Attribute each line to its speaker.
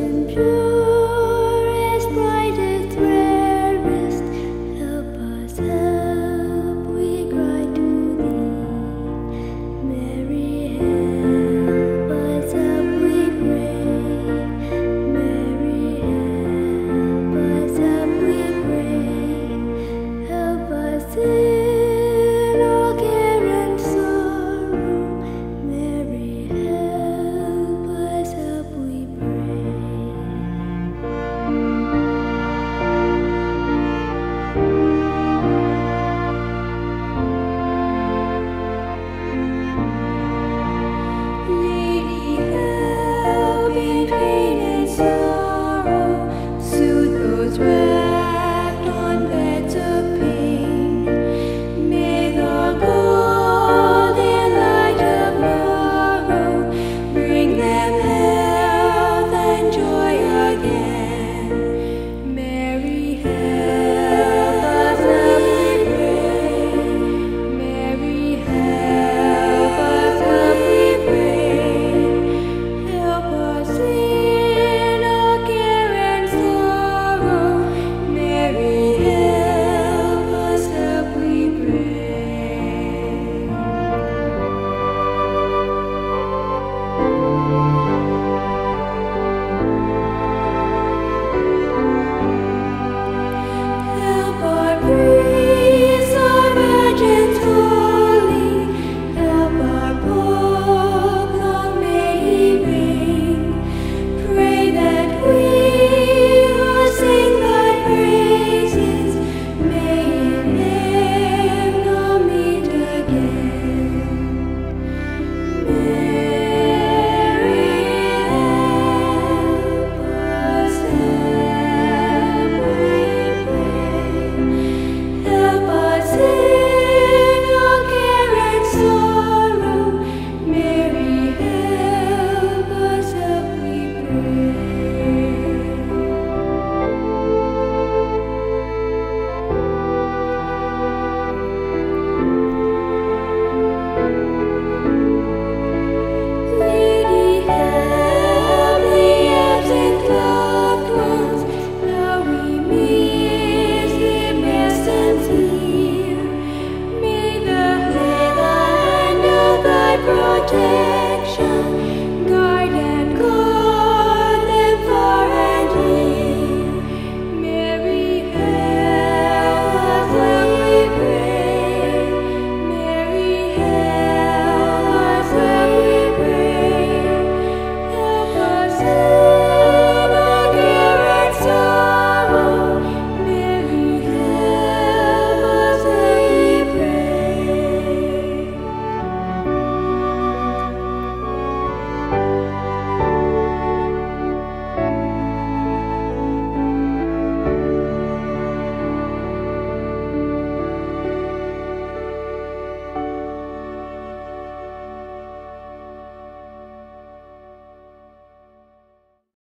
Speaker 1: and you.